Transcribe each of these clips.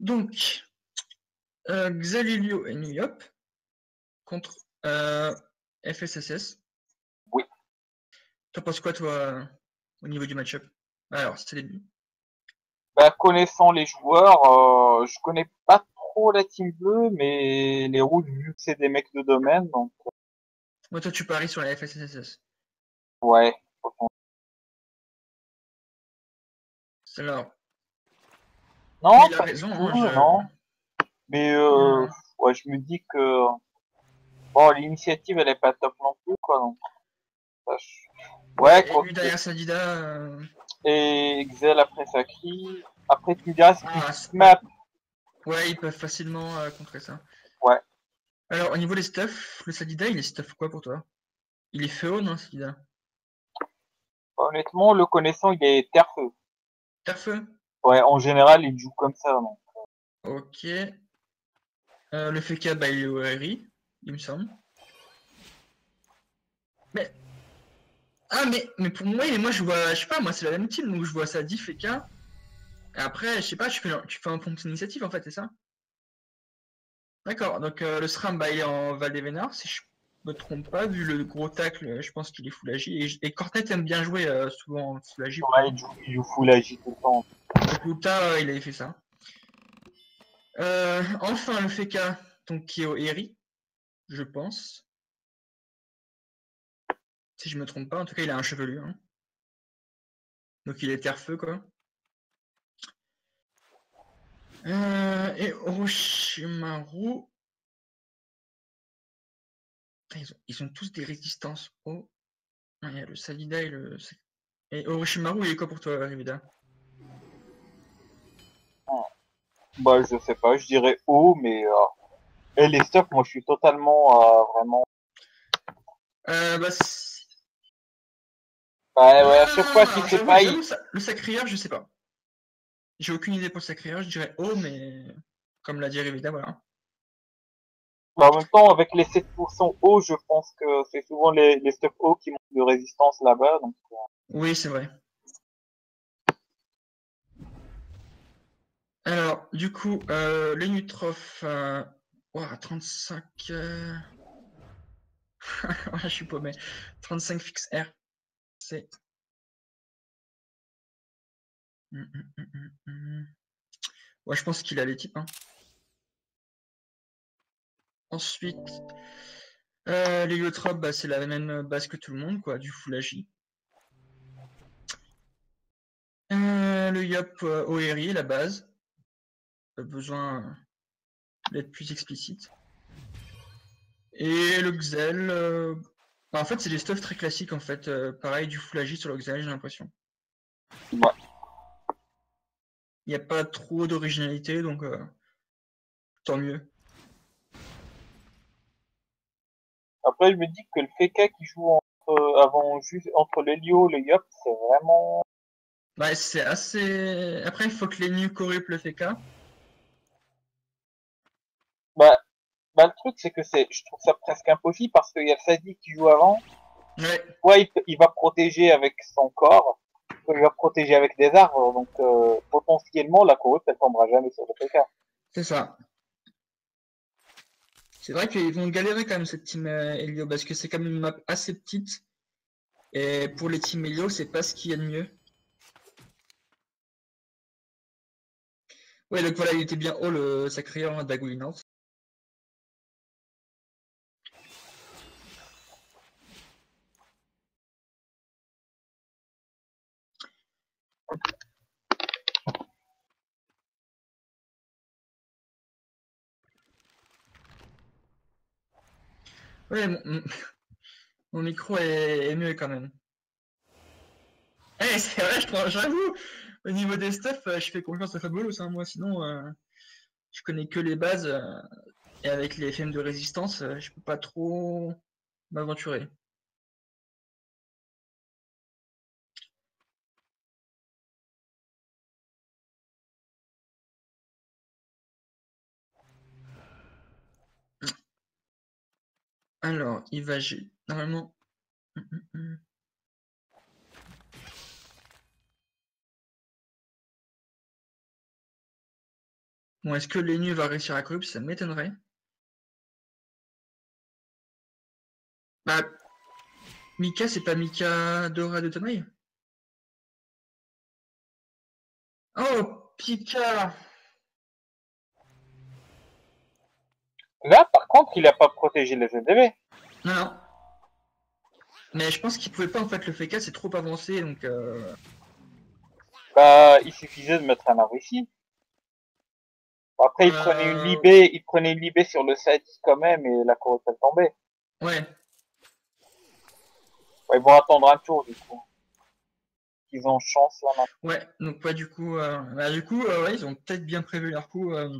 Donc, euh, Xalilio et Nuyop contre euh, FSSS. Oui. T'en penses quoi, toi, au niveau du match-up? Alors, c'est les début. Bah, connaissant les joueurs, euh, je connais pas trop la team bleue, mais les rouges, vu que c'est des mecs de domaine, donc Moi, toi, tu paries sur la FSSS. ouais. Alors, Non, il a raison. hein, je- non. Mais euh, Ouais. ouais, je me dis que bon, l'initiative elle est pas top non plus quoi. Donc, ça, je- ouais, Et lui derrière Sadida. euh, Et Excel après crie. Après tu me diras si Ah, map. Ouais, ils peuvent facilement euh, contrer ça. Ouais. Alors, au niveau des stuffs, le Sadida, il est stuff quoi pour toi? Il est feu, non, Sadida? Honnêtement, le connaissant il est terre-feu. Terre-feu? Ouais, en général il joue comme ça. Ok. Euh, le FK, bah, il est au RI, il me semble. Mais. Ah, mais, mais pour moi, mais moi, je vois, je sais pas, moi, c'est la même team, donc je vois ça 10 FK. Et après, je sais pas, tu fais, tu fais un point d'initiative, en fait, c'est ça? D'accord, donc euh, le SRAM, bah, il est en Val-des-Vénards, si je me trompe pas, vu le gros tacle, je pense qu'il est full agi. Et, et Cornet aime bien jouer euh, souvent en full agi. Ouais, il joue, il joue tout le temps. Donc Luta, euh, il avait fait ça. Euh, enfin, le FK, donc qui est au Eri, je pense. Si je me trompe pas, en tout cas, il a un chevelu. hein. Donc il est terre-feu, quoi. Euh, et Orochimaru. Ils ont, ils ont tous des résistances. Oh. Il y a le Salida et le. Et Orochimaru, il est quoi pour toi, Rivida? Bah je sais pas, je dirais haut, mais euh... et les stuff, moi je suis totalement euh, vraiment. euh, bah, Ouais, ouais, à chaque fois Ah, si c'est pas, le sacrieur, je sais pas. J'ai aucune idée pour le sacrieur, je dirais haut, mais comme l'a dit Rivida, voilà. Bah, en même temps avec les 7% haut, je pense que c'est souvent les, stuff hauts qui manquent de résistance là-bas, euh, Oui, c'est vrai. Alors, du coup, euh, les Nutrof, euh... ouah, 35. euh, ouais, je suis paumé. 35 fixe R. C'est. Hum, hum, hum. Ouais, je pense qu'il a les types. hein. Ensuite, euh, les Yotrop, bah, c'est la même base que tout le monde, quoi, du full agi. Euh, le Yop euh, ORI, la base. Pas besoin d'être plus explicite. Et le Xel, euh, bah, en fait, c'est des stuffs très classiques, en fait. pareil, du full agi sur le Xel, j'ai l'impression. Ouais. Il n'y a pas trop d'originalité, donc tant mieux. Après, je me dis que le FK qui joue entre, avant juste entre et le Yop, c'est vraiment. Ouais, c'est assez. Après, il faut que les nus corrupent le FK. Bah, bah le truc c'est que c'est, je trouve ça presque impossible parce qu'il y a Sadi qui joue avant. Ouais, Soit il, va protéger avec son corps, soit il va protéger avec des arbres. Donc euh, potentiellement la corrupte elle tombera jamais sur le FK. c'est ça. C'est vrai qu'ils vont galérer quand même cette team euh, Helio parce que c'est quand même une map assez petite. Et pour les teams Helio, c'est pas ce qu'il y a de mieux. Ouais, donc voilà, il était bien haut le sacré en. Ouais, mon, micro est, mieux quand même. Eh, c'est vrai, j'avoue, au niveau des stuff, euh, je fais confiance à Fabulous, hein, moi sinon, euh, je connais que les bases, euh, et avec les FM de résistance, je peux pas trop m'aventurer. Alors, il va, normalement. Hum, hum, hum. Bon, est-ce que Lennu va réussir à corrupt Ça m'étonnerait. Bah, Mika, c'est pas Mika Dora de Tonaï Oh, Pika Là, par contre, il a pas protégé les ZDV. Non, non. Mais je pense qu'il pouvait pas, en fait, le FK, c'est trop avancé, donc... Euh... Bah, il suffisait de mettre un arbre ici. Après, il prenait une Euh, libé, il prenait une libé sur le site quand même et la cour est tombée. Ouais, Ouais, ils vont attendre un tour du coup. Ils ont chance là maintenant. ouais, donc ouais, du coup, euh, bah, du coup, euh, ouais, ils ont peut-être bien prévu leur coup euh,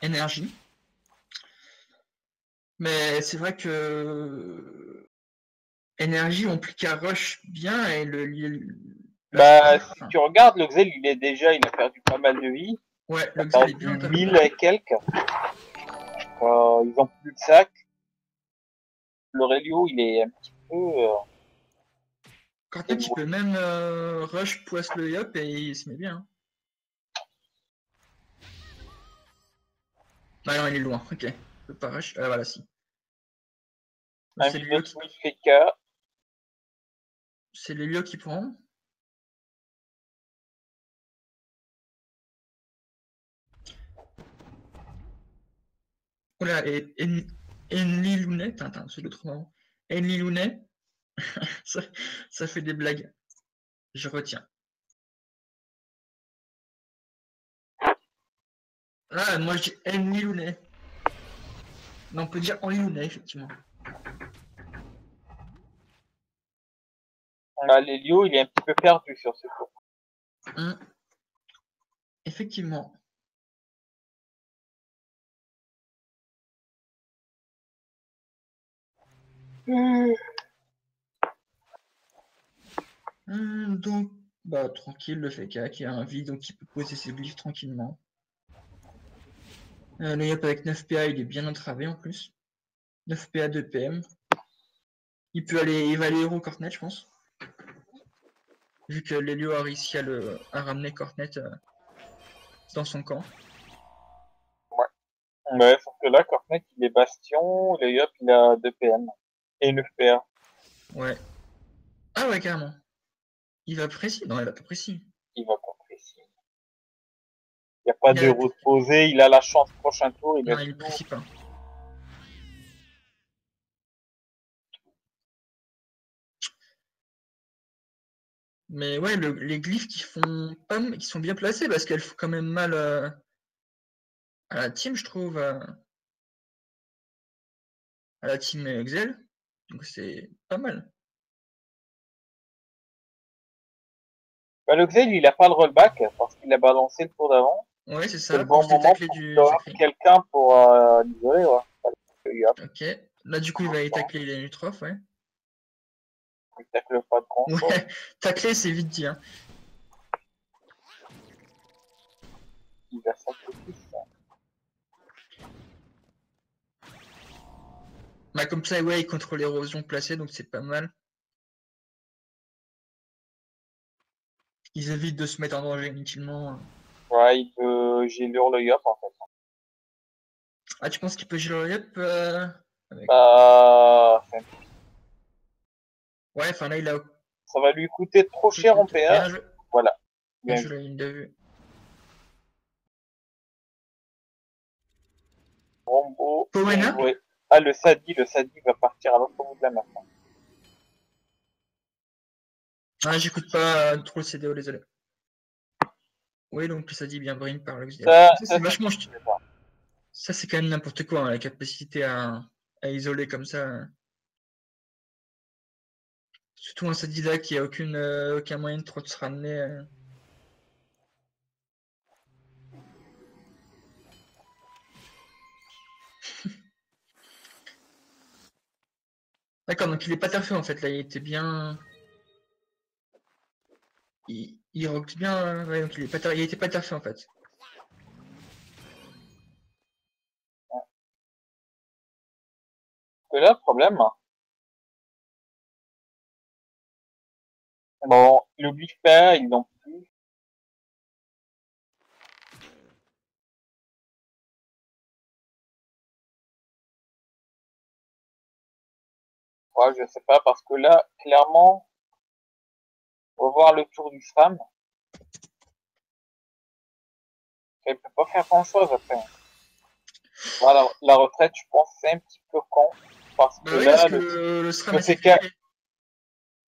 énergie. Mais c'est vrai que énergie, on plus qu'à rush bien et le... le- Bah, la- si tu regardes, le Xel, il est déjà, il a perdu pas mal de vie. Ouais, le Xel est bien entamé. 1000 et quelques. Euh, ils ont plus de sac. Le Relio, il est un petit peu, euh, Cornet, il peut même euh, rush poisse le up et il se met bien. Ah non, il est loin, ok. Il peut pas rush. Ah voilà, si. C'est milieu Lio qui, c'est Lelio qui prend. Oula, et En- Enli Lounet, attends, c'est l'autre moment. Enli Lounet, ça, ça fait des blagues. Je retiens. Ah, moi je dis Enli Lounet. Non, on peut dire Enli Lounet, effectivement. Là, Lelio, il est un petit peu perdu sur ce coup. Hum. Effectivement. Hum, donc, bah, tranquille, le FK qui a un vide, donc il peut poser ses glyphes tranquillement. Euh, le Yop avec 9 PA, il est bien entravé en plus. 9 PA, 2 PM. Il peut aller, il va aller héros Cornet, je pense. Vu que Lelio a réussi à, le, à ramener Cornet euh, dans son camp. Ouais, sauf que là, Cornet, il est Bastion, le Yop, il a 2 PM. Et 9 PA. Ouais. Ah ouais, carrément. Il va précis. Non, il va pas précis. Il va pas précis. Il n'y a pas Il de a- route posée, il a la chance prochain tour, il Non, il pas. Mais ouais, le- les glyphes qui font pas, qui sont bien placés parce qu'elles font quand même mal euh, à la team, je trouve, euh, à la team Excel. Donc c'est pas mal. Bah, le Xel, il a pas le rollback parce qu'il a balancé le tour d'avant. Ouais, c'est ça. le bon moment pour du quelqu'un pour euh, l'isoler, ouais. Ok. Là, du coup, il va aller tacler les Nutrof, ouais. Il tacle pas de grand chose. Ouais, tacler, c'est vite dit. Hein. Il a sacrifice. Bah, comme ça, ouais, il contrôle l'érosion placée, donc c'est pas mal. Ils évitent de se mettre en danger inutilement. Ouais, il peut gélure le Yop, en fait. Ah, tu penses qu'il peut gérer le yep euh, avec- Bah, c'est- Ouais, enfin là, il a. ça va lui coûter trop cher en PA. Bien joué. Voilà. Bien Bien vue. Rombo. Ouais. Ah, le Sadi, le Sadi va partir à l'autre bout de la map. Ah, j'écoute pas euh, trop le CDO, désolé. Oui, donc ça dit bien Brin par le Ça, Ça, c'est vachement. Ça, c'est quand même n'importe quoi, hein, la capacité à, à isoler comme ça. Hein. Surtout un Sadida qui a aucune, euh, aucun moyen de se ramener. euh. D'accord, donc il est pas terfé en fait, là, il était bien. Il, il rock bien, ouais, donc il, est pas il était pas en fait. que là, le problème. Bon, il n'oblige pas, il n'en plus. Ouais, je sais pas, parce que là, clairement, on va voir le tour du SRAM. Elle peut pas faire grand chose après. Voilà, la retraite, je pense, c'est un petit peu con. Parce que bah là, le, que le, SRAM,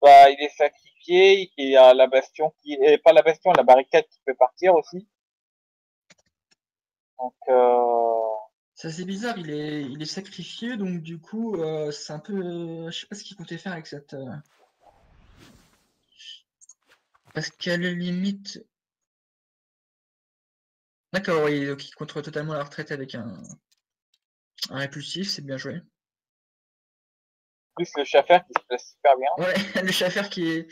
bah, il est sacrifié, il y a la bastion qui, et pas la bastion, la barricade qui peut partir aussi. Donc, euh, Ça c'est bizarre, il est, il est sacrifié, donc du coup, euh, c'est un peu... je sais pas ce qu'il comptait faire avec cette... euh, Parce qu'à la limite... D'accord, oui, donc il contre totalement la retraite avec un, un répulsif, c'est bien joué. Plus le chauffeur qui se place super bien. Ouais, le chauffeur qui est...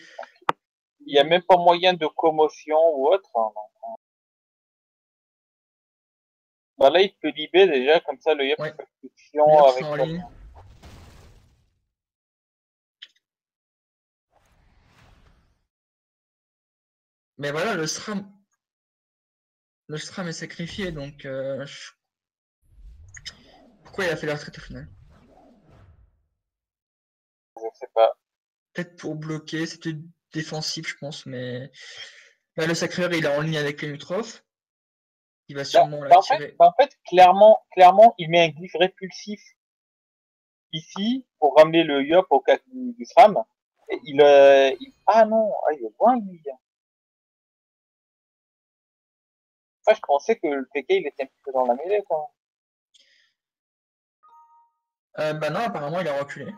Il y a même pas moyen de commotion ou autre. hein, euh. Bah là, il peut libérer déjà, comme ça, le Yop Ouais. avec en ligne. Mais voilà, le SRAM... Le SRAM est sacrifié, donc... euh, Pourquoi il a fait la retraite au final? Je sais pas. Peut-être pour bloquer, c'était défensif, je pense, mais là, le sacreur, il est en ligne avec les Nutrof. Il va Bah, sûrement bah, en, fait, l'attirer. bah, en fait, clairement, clairement, il met un glyphe répulsif ici pour ramener le Yop au cas du, du SRAM. Et il, euh, il- ah non, ah, il est loin lui. Ah, je pensais que le TK il était un petit peu dans la mêlée quoi. Euh, bah non, apparemment, il a reculé.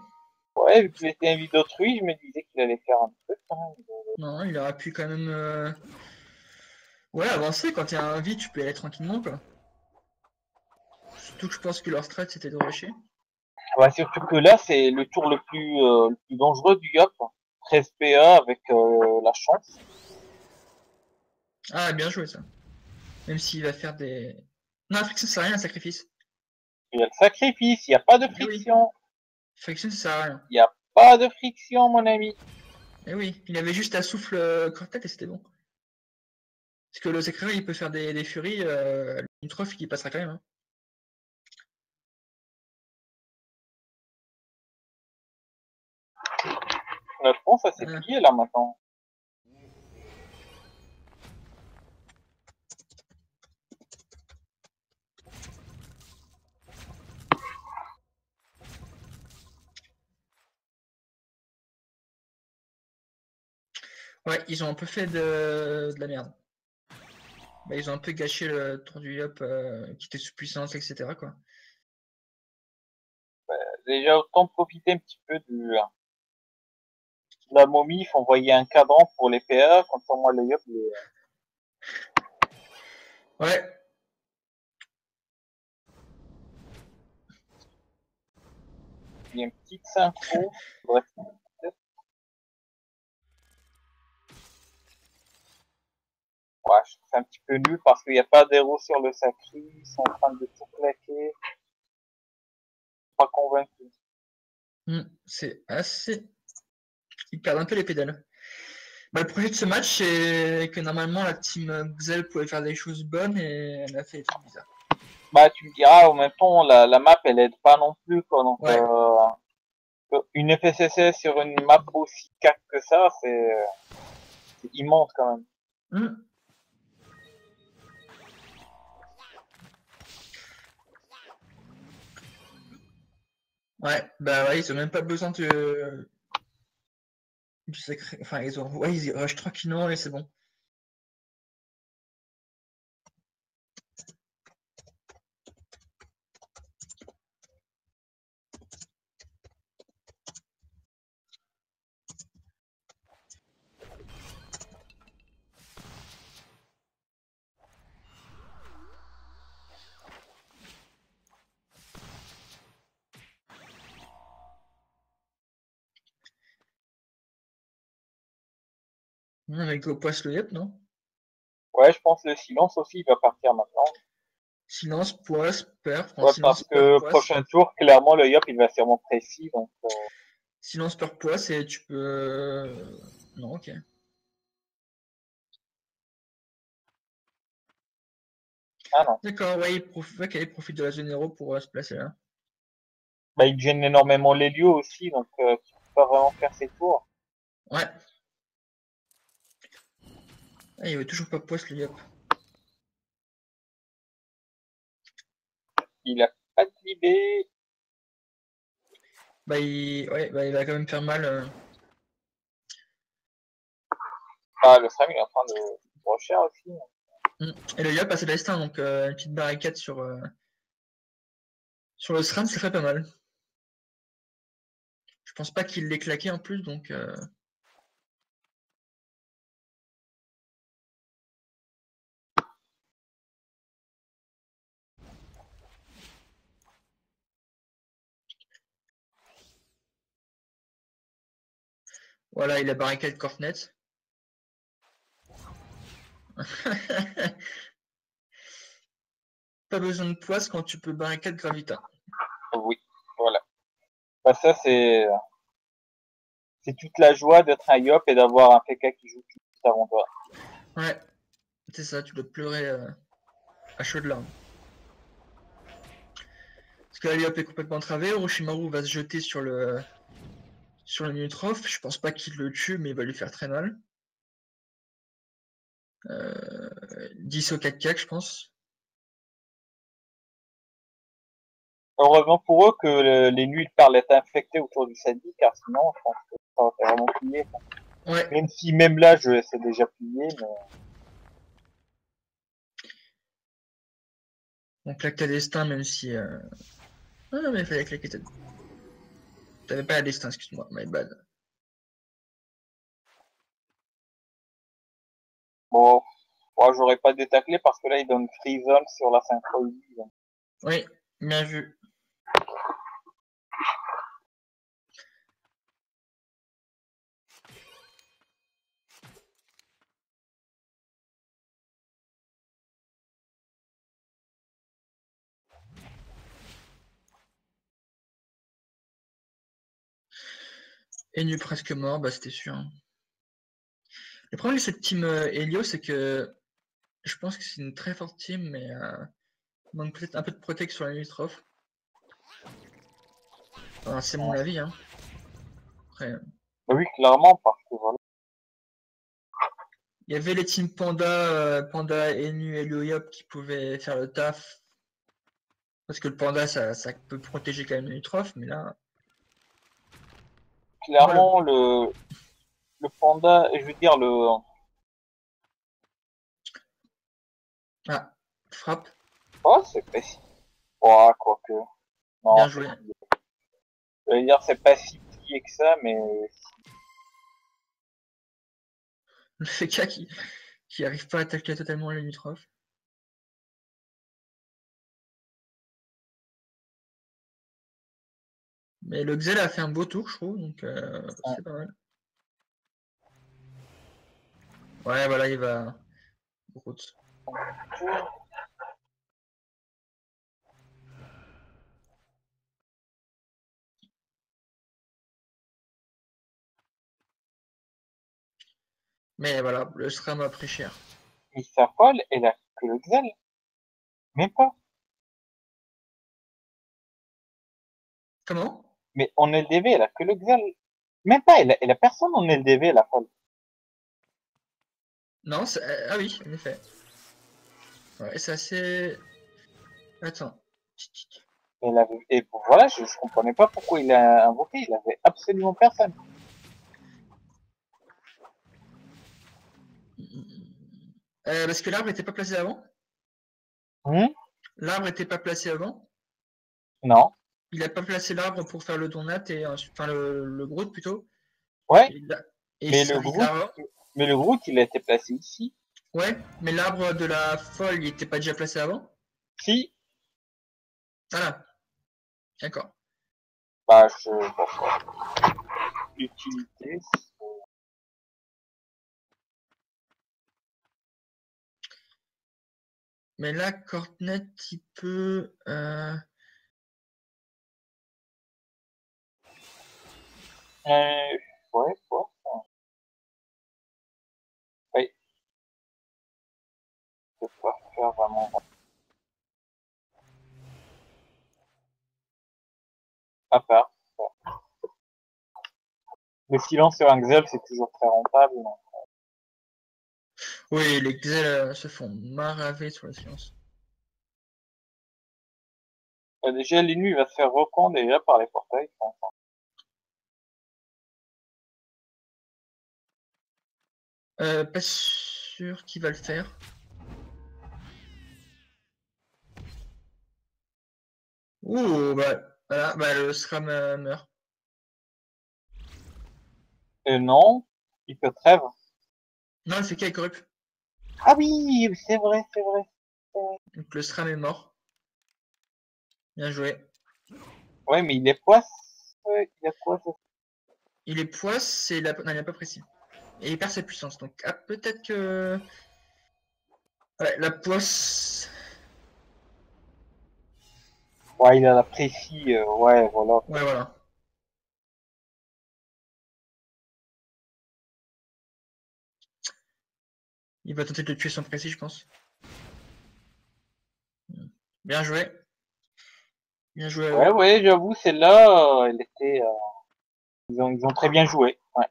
Ouais, vu qu'il était un vie d'autrui, je me disais qu'il allait faire un truc quand même. Non, il aurait pu quand même... euh, Ouais, avancer. Quand il y a un vide, tu peux y aller tranquillement, quoi. Surtout que je pense que leur strat, c'était de rusher. Ouais, surtout que là, c'est le tour le plus, euh, le plus dangereux du Yop. 13 PA avec euh, la chance. Ah, bien joué, ça. Même s'il va faire des... Non, Friction, ça sert à rien, un sacrifice. Il y a le sacrifice, il n'y a pas de Eh oui. Friction. Ça sert à rien. Il n'y a pas de friction, mon ami. Eh oui, il avait juste à souffle euh, et c'était bon. Parce que le secret, il peut faire des, des furies, euh, une trophy qui passera quand même. hein. Notre pont, ça s'est plié là maintenant. Ouais, ils ont un peu fait de, de la merde. Bah, ils ont un peu gâché le tour du Yop euh, qui était sous puissance, etc. Quoi. Déjà, autant profiter un petit peu du, de la momie, il faut envoyer un cadran pour les PA, comme ça, moi, le Yop, il est- Ouais, il y a une petite synchro. Bref. Ouais, je trouve ça un petit peu nul parce qu'il n'y a pas d'héros sur le sacré, ils sont en train de tout claquer. Pas convaincu. Hmm, c'est assez. Ils perdent un peu les pédales. Bah, le projet de ce match, c'est que normalement la team Xel pouvait faire des choses bonnes et elle a fait des trucs bizarres. Bah, tu me diras, en même temps, la, la map, elle aide pas non plus, quoi. Donc, Ouais. euh, une FSSS sur une map aussi cac que ça, c'est, c'est immense quand même. Hmm. Ouais, bah ouais, ils ont même pas besoin de. Du secret. Enfin, ils ont. Ouais, ils rushent tranquillement et c'est bon. Avec le poisse le yep, non? Ouais, je pense que le silence aussi, il va partir maintenant. Silence, poisse, peur. Enfin, Ouais, silence, parce que poisse. prochain tour, clairement, le Yop, il va sûrement précis, donc, euh, Silence, peur, poisse et tu peux. Non, ok. ah non. D'accord, ouais, il prof... ok, il profite de la zone 0 pour euh, se placer là. Bah, il gêne énormément les lieux aussi, donc euh, tu peux pas vraiment faire ses tours. Ouais. Ah, il veut toujours pas poste le Yop. Il a pas de libé. Bah il... Ouais, bah, il va quand même faire mal. euh. Ah, le frame il est en train de brocher aussi. Et le Yop a ses destins, donc euh, une petite barricade sur, euh, sur le SRAM, ça ferait pas mal. Je pense pas qu'il l'ait claqué en plus, donc... Voilà, il a barricade Cortnet. Pas besoin de poisse quand tu peux barricade Gravita. Oui, voilà. Bah, ça, c'est. C'est toute la joie d'être un Yop et d'avoir un PK qui joue juste avant toi. Ouais, c'est ça, tu dois pleurer euh, à chaudes larmes. Parce que Aliop est complètement travé, Orochimaru va se jeter sur le sur le Nutrof. Je pense pas qu'il le tue, mais il va lui faire très mal. Euh, 10 au 4 4 je pense. Heureusement pour eux que le- les nuits parlent être infectées autour du Sadi, car sinon, je pense que ça aurait vraiment plié. Ouais, Même si même là, je c'est déjà plié, mais on claque ta destin, même si. Euh... Ah non, mais il fallait claquer. T'avais pas la destin, excuse-moi, my bad. bon, moi, j'aurais pas détaclé parce que là, il donne free zone sur la synchronie. donc. Oui, bien vu. Enu presque mort, bah c'était sûr. hein. Le problème de cette team euh, Helio, c'est que je pense que c'est une très forte team, mais euh, il manque peut-être un peu de protect sur la. Enfin, c'est mon avis, hein. Après, euh, Bah oui, clairement, parce que voilà. il y avait les teams Panda, euh, Panda, Enu et Yop qui pouvaient faire le taf. Parce que le Panda, ça, ça peut protéger quand même la Nitroph, mais là, Clairement, le, le panda, et je veux dire, le, ah, frappe, oh, c'est pas si, oh, quoique. Non, bien joué. je veux dire, c'est pas si plié que ça, mais Le FK qui, qui arrive pas à attaquer totalement la Nitroph. Mais le Xel a fait un beau tour, je trouve, donc euh, c'est pas mal. Ouais, voilà, il va. Route. Mais voilà, le SRAM a pris cher. Mr. Paul, elle a que le Xel. Même pas. Comment? Mais en LDV, elle a que le Xel. Même pas, elle a, elle a personne en LDV, la folle. Non, c'est- euh, ah oui, en effet. Ouais, c'est assez. Attends. Elle avait, et voilà, je, je comprenais pas pourquoi il a invoqué, il avait absolument personne. Euh, parce que l'arbre était pas placé avant? Hmm? L'arbre était pas placé avant? Non. Il a pas placé l'arbre pour faire le donut et ensuite- enfin le, le Groot plutôt. Ouais, Et, là- et Mais le Groot- mais le Groot, il a été placé ici. Ouais, mais l'arbre de la folle, il était pas déjà placé avant? Si, Voilà. D'accord. bah, je, L'utilité, c'est- Mais là, Cortnet, il peut. euh, euh, ouais, quoi. Oui. Je peux pas faire vraiment. À part. Le silence sur un Xel, c'est toujours très rentable. Oui, les Xel euh, se font maraver sur le silence. Bah, déjà, l'inu, il va se faire recon déjà par les portails, je Euh, pas sûr qu'il va le faire. Ouh, bah, voilà, bah, le SRAM euh, meurt. Et non, il peut trêve. Non, il fait qu'il corrupt. Ah oui, c'est vrai, c'est vrai. Donc le SRAM est mort. Bien joué. Ouais, mais il est poisse. Ouais, il est poisse. Il est poisse et il a... Non, il est pas précis. Et il perd sa puissance. Donc ah, peut-être que... Ouais, la poisse... Ouais, il a la précis. euh, ouais, voilà. Ouais, voilà. Il va tenter de le tuer sans précis, je pense. Bien joué. Bien joué. Ouais, ouais, j'avoue, celle-là, euh, elle était. euh, Ils, ont, ils ont très bien joué. Ouais.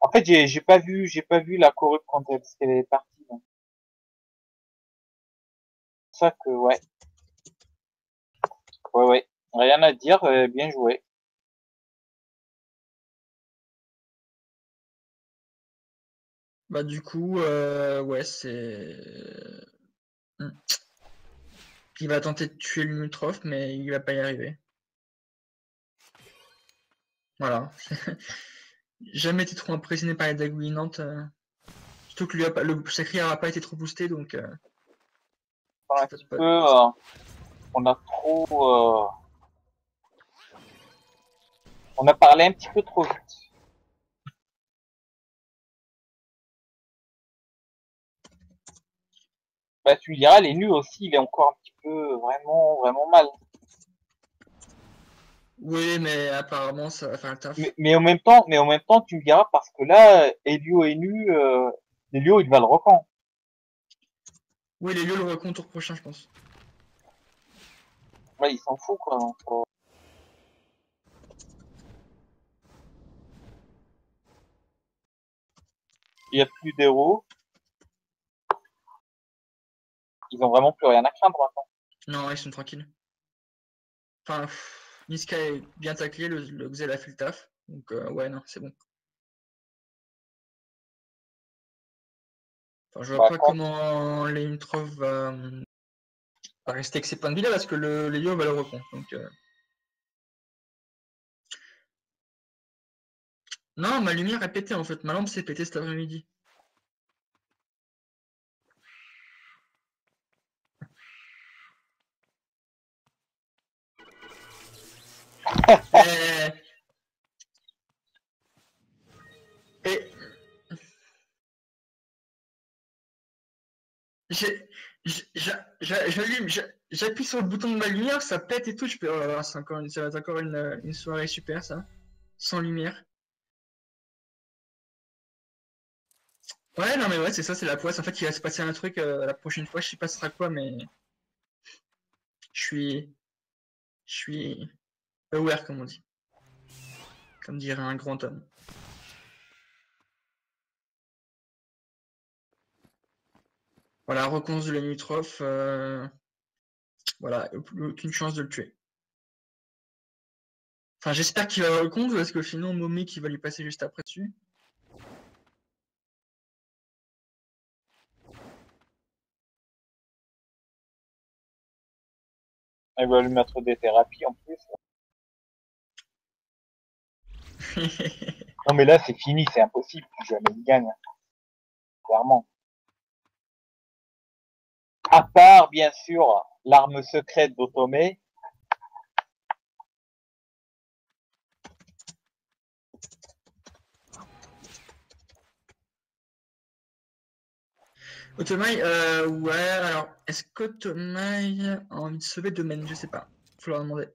En fait, j'ai j'ai pas vu, j'ai pas vu la corrupt quand elle, est partie. C'est ça que, ouais. Ouais, ouais. Rien à dire, euh, bien joué. Bah du coup, euh, ouais, c'est... Hmm. Il va tenter de tuer le Mutrof, mais il va pas y arriver. Voilà. Jamais été trop impressionné par les dagoulinantes. euh. Surtout que lui a pas- le sacré n'a pas été trop boosté, donc... euh, euh, on a trop, euh, on a parlé un petit peu trop vite. Bah, tu me diras, les nus aussi, il est encore un petit peu vraiment, vraiment mal. Oui, mais apparemment, ça va faire le taf. Mais, mais en même temps, mais en même temps, tu me diras parce que là, Elio est nu, euh, Elio, il va le recamp. Oui, lieux le recon tour prochain, je pense. Ouais, il s'en fout, quoi. euh. Il n'y a plus d'héros. Ils ont vraiment plus rien à craindre maintenant. Non, ils sont tranquilles. Enfin, pff, Niska est bien taclé, le, le Xel a fait le taf. Donc, euh, ouais, non, c'est bon. Enfin, je vois Bah, pas comment Leintrov va, va rester avec ses points de vie là, parce que le Lélio va le. Donc, euh, Non, ma lumière est pétée en fait. Ma lampe s'est pétée cet après-midi. Euh, Et... J'appuie sur le bouton de ma lumière, ça pète et tout. Je peux, oh c'est encore une, une soirée super ça, sans lumière. Ouais, non mais ouais, c'est ça, c'est la poisse. En fait, il va se passer un truc euh, la prochaine fois. Je sais pas ce sera quoi, mais je suis, je suis aware comme on dit, comme dirait un grand homme. Voilà, reconce de la Nutrof, euh... voilà, aucune chance de le tuer. Enfin, j'espère qu'il va reconce parce que sinon, Momi qui va lui passer juste après dessus. Il va lui mettre des thérapies en plus. Non, mais là, c'est fini, c'est impossible. Jamais il gagne. Clairement. À part, bien sûr, l'arme secrète d'Otome. Otomaï, euh, ouais, alors, est-ce qu'Otomaï a envie de sauver domaine? Je sais pas. Faut leur demander.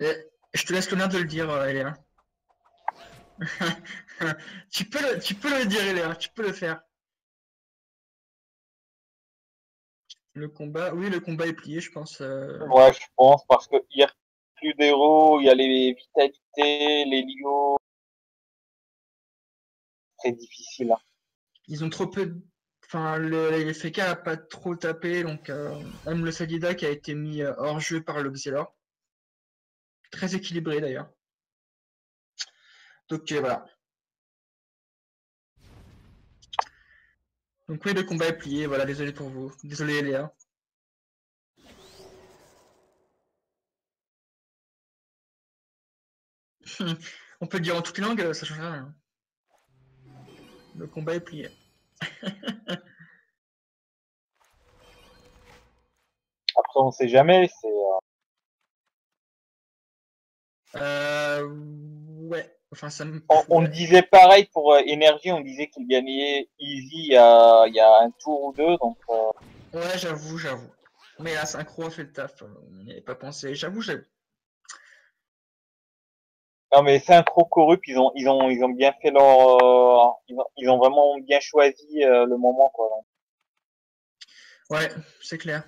Je te laisse l'honneur de le dire, euh, Eléa. tu, peux le, tu peux le dire, Eléa, tu peux le faire. Le combat, oui, le combat est plié, je pense. euh, Ouais, je pense, parce qu'il y a plus d'héros, il y a les vitalités, les lios. Très difficile. hein. Ils ont trop peu. de- Enfin, le, les FK a pas trop tapé, donc euh, même le Sadida qui a été mis euh, hors jeu par le Xelor. Très équilibré d'ailleurs. Donc euh, voilà. Donc oui, le combat est plié, voilà, désolé pour vous. Désolé Léa. On peut le dire en toutes langues, ça change rien. Le combat est plié. Après, on sait jamais, c'est, euh, Euh, ouais, enfin ça me... on, on disait pareil pour euh, Energy, on disait qu'il gagnait easy il y a, il y a un tour ou deux, donc, euh, Ouais, j'avoue, j'avoue. Mais la synchro a fait le taf, euh, on n'y avait pas pensé. J'avoue, j'avoue. non, mais Synchro Corrupt, ils ont, ils ont, ils ont bien fait leur, euh, ils, ont, ils ont vraiment bien choisi euh, le moment, quoi. donc. Ouais, c'est clair.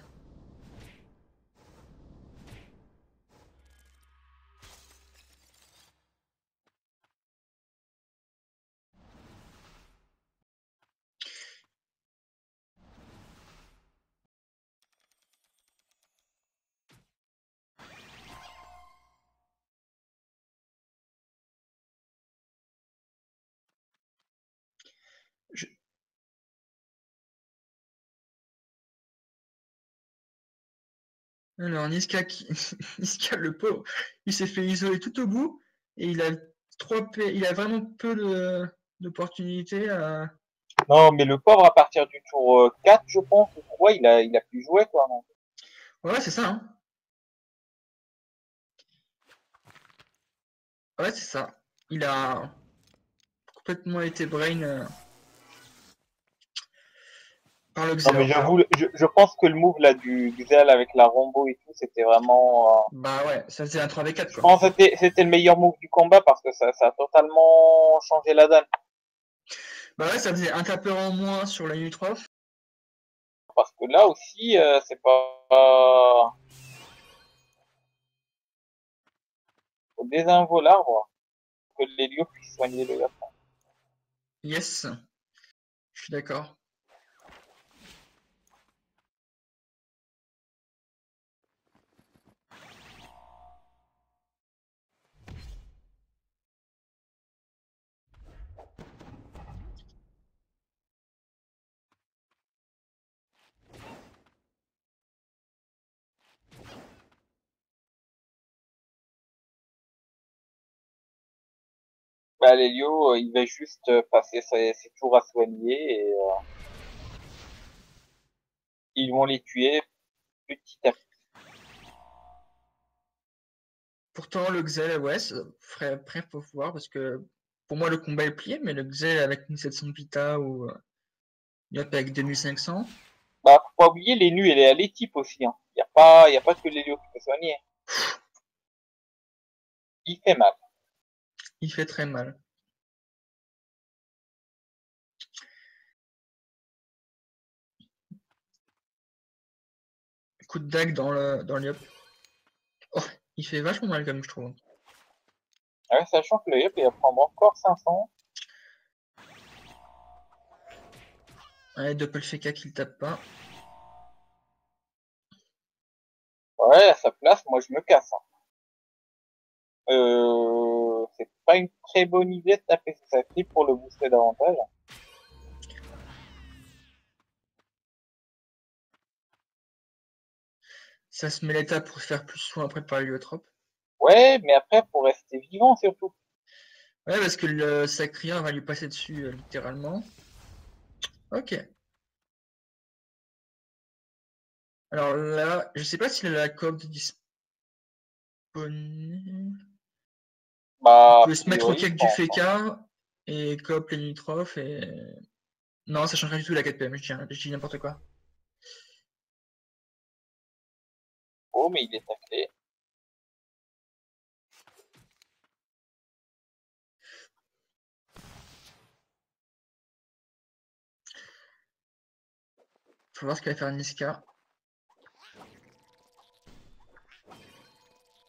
Alors, Niska, qui... Niska, le pauvre, il s'est fait isoler tout au bout et il a trois P- il a vraiment peu de d'opportunités à... Non, mais le pauvre, à partir du tour euh, 4, je pense, ou 3, il a, il a pu jouer, quoi. Ouais, c'est ça, hein. Ouais, c'est ça. Il a complètement été brain euh, le Non, mais j'avoue, je, je pense que le move, là, du Xel avec la Rombo et tout, c'était vraiment, euh, Bah ouais, ça faisait un 3v4 Je pense que c'était le meilleur move du combat parce que ça, ça a totalement changé la donne. Bah ouais, ça faisait un tapeur en moins sur la 3. Parce que là aussi, euh, c'est pas. Euh... Faut désinvo l'arbre que les lieux puissent soigner le lapin. Yes. Je suis d'accord. Bah, Lelio, euh, il va juste euh, passer ses, ses tours à soigner et euh, ils vont les tuer petit à petit. Pourtant, le Xel, ouais, ferait prêt pour voir parce que pour moi, le combat est plié, mais le Xel avec 1700 Pita ou euh, Yop avec 2500, Bah, faut pas oublier les nus et les, les types aussi. Hein. Y a pas, y a pas que Lelio qui peut soigner. Il fait mal. Il fait très mal. Coup de dague dans le, dans le. Oh, il fait vachement mal comme je trouve. Ouais, sachant que le Yop, il va prendre encore 500. Ouais, Doppel FK qui le tape pas. Ouais, à sa place, moi je me casse. hein. Euh, c'est pas une très bonne idée de taper sur sa clip pour le booster davantage. Ça se met l'état pour se faire plus soin après par l'héliotrope. Ouais, mais après pour rester vivant surtout. Ouais, parce que le Sacrien va lui passer dessus euh, littéralement. Ok. Alors là, je sais pas s'il a la corde disponible. Bah, On peut se mettre au cac du Féca et Cop les Nitrof et. Non, ça change pas du tout la 4PM, je dis, dis n'importe quoi. Oh, mais il est taclé. Faut voir ce qu'elle va faire Niska.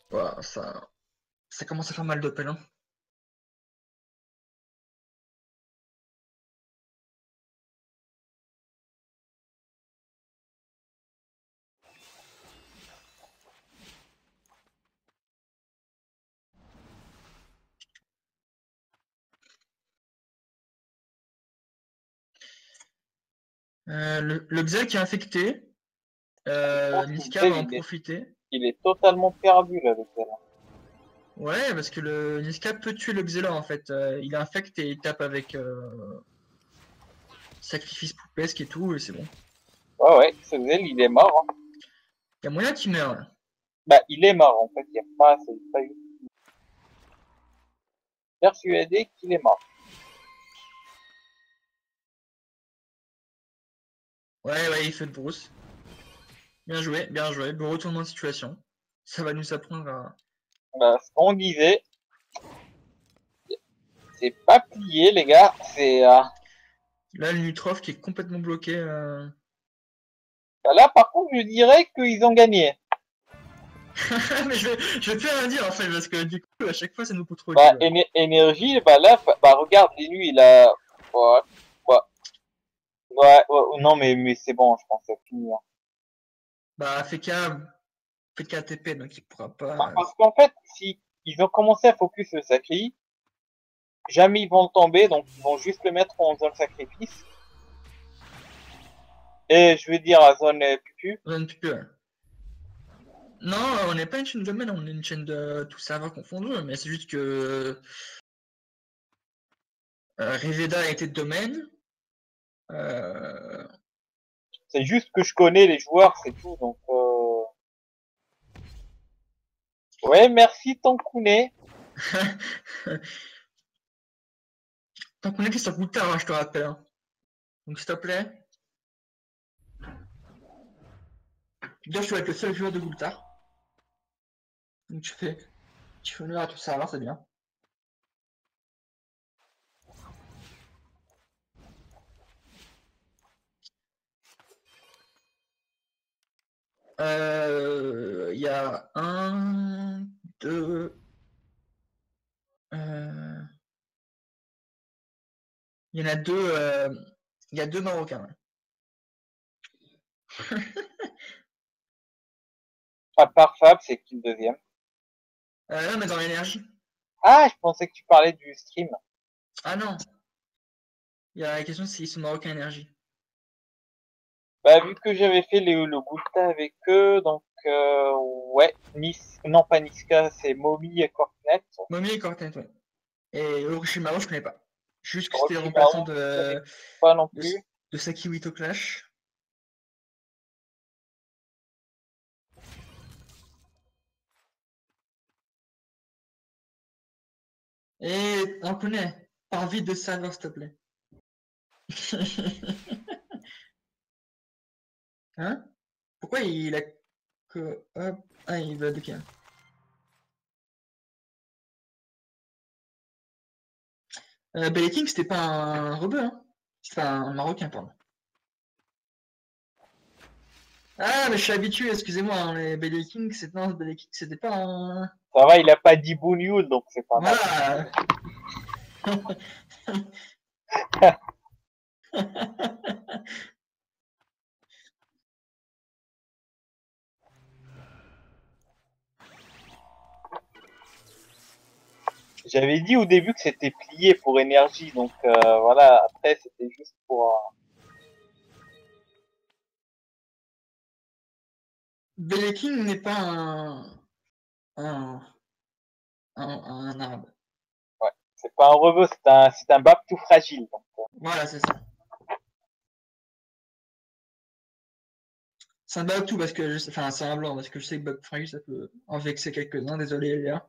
Voilà, ça ça commence à faire mal de. Hein. Euh, le, le est infecté. Euh, Oh, Niska va en profiter. Il est totalement perdu là, le. Ouais, parce que le Niska peut tuer le Xela en fait. Euh, il infecte et il tape avec euh, sacrifice poupesque et tout, et c'est bon. Ouais, ouais, ce Xel, il est mort. hein. Il y a moyen qu'il meure. là. Bah, il est mort en fait. Il n'y a pas, c'est pas eu. Persuadé qu'il est mort. Ouais, ouais, il fait de brousse. Bien joué, bien joué. Bon retournement de situation. Ça va nous apprendre à. Bah, ce qu'on disait, c'est pas plié, les gars. C'est euh, Là, le Nutrof qui est complètement bloqué. euh. bah, là, par contre, je dirais qu'ils ont gagné. Mais je vais, je vais plus rien dire en fait, parce que du coup, à chaque fois, ça nous coûte trop Bah, éner- énergie, bah là, bah regarde, lui, il a, ouais, ouais, ouais, ouais, non, mais mais c'est bon, je pense que c'est fini. hein. Bah, FK, FK TP, donc il pourra pas. Bah, Parce qu'en fait, si ils ont commencé à focus le sacri, jamais ils vont tomber, donc ils vont juste le mettre en zone sacrifice. Et je vais dire à zone pupu. Zone PPE, ouais. Non, on n'est pas une chaîne de domaine, on est une chaîne de tout serveur confondu, mais c'est juste que euh, Reveda a été de domaine. Euh... C'est juste que je connais les joueurs, c'est tout, donc. Euh... Ouais, merci qu'on est sur Goutard, hein, je te rappelle. hein. Donc s'il te plaît. D'ailleurs, je vais être le seul joueur de Goultard. Donc tu fais. Tu fais honneur à tout ça, alors c'est bien. Euh, Il y a un, deux. euh, Il y en a deux. euh, Il y a deux Marocains. À part Fab, c'est qui le deuxième? Euh, non, mais dans l'énergie. Ah, je pensais que tu parlais du stream. Ah non. Il y a la question s'ils sont Marocains énergie. Bah, vu que j'avais fait le, le Gulta avec eux, donc, euh, ouais, Nice, non pas Niska, c'est Momi et Corknet. Mommy et Cortet, ouais. Et Orochimaru, je connais pas. Juste que c'était remplaçant de, Pas non de, plus. de Saki Wito Clash. Et on connaît. Par vide de serveur, s'il te plaît. hein? Pourquoi il a que. Hop. Ah, il veut de Euh, Belly King, c'était pas un rebeu, hein C'était un Marocain, pardon. Ah, mais je suis habitué, excusez-moi, hein, King, c'est- non, c'était pas un... Ça va, il a pas dit Bounioul, donc c'est pas mal. J'avais dit au début que c'était plié pour énergie, donc euh, voilà, après c'était juste pour... euh, Belly King n'est pas un... un... un, un arabe. C'est pas un rebeu, c'est un, c'est un bab tout fragile. Donc, euh, Voilà, c'est ça. C'est un Babtou parce que je sais, enfin c'est un blanc parce que je sais que Bob Fragile ça peut en vexer quelques-uns, désolé Léa.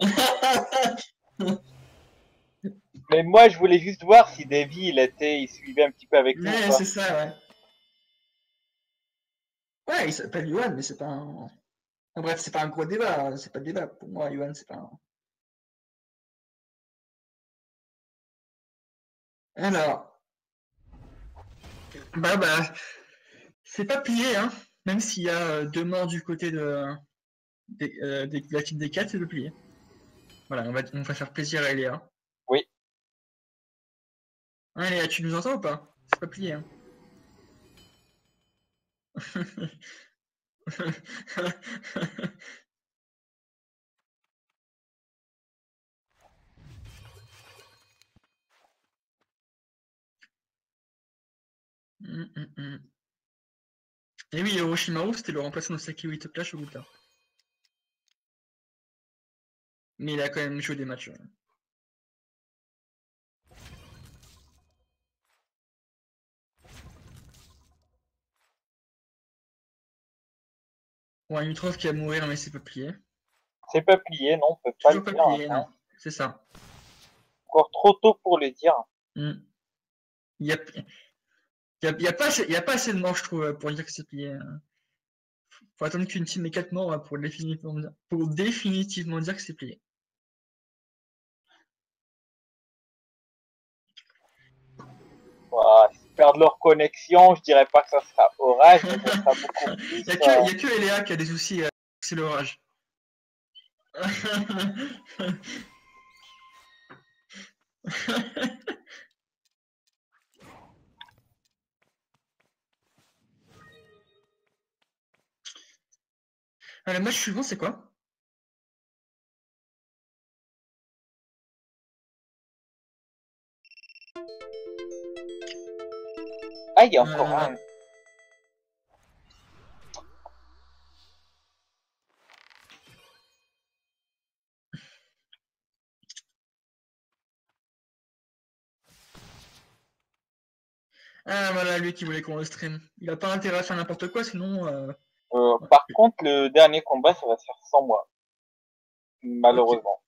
Mais moi, je voulais juste voir si Davy, il était, il suivait un petit peu avec nous. Ouais, c'est ça, ouais. Ouais, il s'appelle Yuan, mais c'est pas un. Bref, c'est pas un gros débat, c'est pas de débat. Pour moi, Yuan, c'est pas un. Alors. Bah, bah. C'est pas plié, hein. Même s'il y a euh, deux morts du côté de, euh, de la team des 4, c'est pas plié. Voilà, on va, on va faire plaisir à Eléa. Oui. Hein, Eléa, tu nous entends ou pas? C'est pas plié, hein. Hum, hum, hum. Et oui, Orochimaru, c'était le remplaçant de Saki Clash au Gouta. Mais il a quand même joué des matchs. ouais. Ouais, Nutrov qui va mourir, mais c'est pas plié. C'est pas plié, non, on peut pas Toujours le pas dire. plié, hein. non. C'est ça. Encore trop tôt pour le dire. Hmm. Il y a, il y a, pas assez, il y a pas assez de morts, je trouve, pour dire que c'est plié. hein. Faut attendre qu'une team ait 4 morts hein, pour définitivement, dire- pour définitivement dire que c'est plié. Voilà, S'ils perdent leur connexion, je dirais pas que ça sera orage, mais ça sera beaucoup plus. Il y a euh, que, a Eléa qui a des soucis, euh, c'est l'orage. le match suivant, c'est quoi? Ah, il y a encore Euh, un. Ah voilà, lui qui voulait qu'on le stream. Il a pas intérêt à faire n'importe quoi, sinon... euh, Euh, par contre, le dernier combat, ça va se faire sans moi. Malheureusement.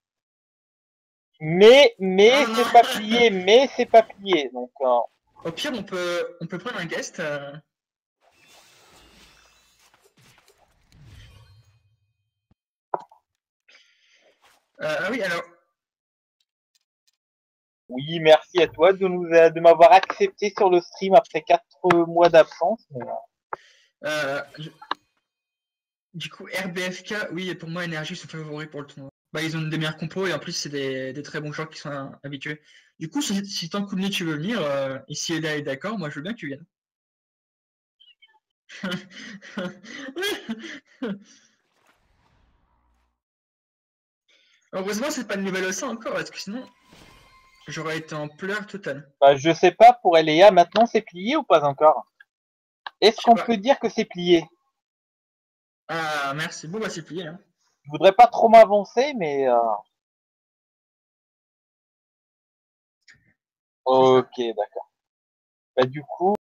Mais, mais, Ah, c'est pas plié, mais c'est pas plié. Donc, euh, Au pire, on peut, on peut prendre un guest. euh. Euh, ah oui, alors, oui, merci à toi de nous, de m'avoir accepté sur le stream après quatre mois d'absence. euh, je- du coup, RBFK, oui, pour moi, Énergie sont favoris pour le tournoi. Bah, ils ont des meilleurs compos et en plus, c'est des, des très bons joueurs qui sont habitués. Du coup, si, si tant que tu veux venir, euh, et si Ella est d'accord, moi, je veux bien que tu viennes. Heureusement, c'est pas une nouvelle OSA encore, parce que sinon, j'aurais été en pleurs total. bah, je sais pas, pour Eléa, maintenant c'est plié ou pas encore? Est-ce qu'on peut dire que c'est plié? Ah, merci. Bon, bah, c'est plié. Hein. Je voudrais pas trop m'avancer, mais... euh, Ok, d'accord. Bah, du coup,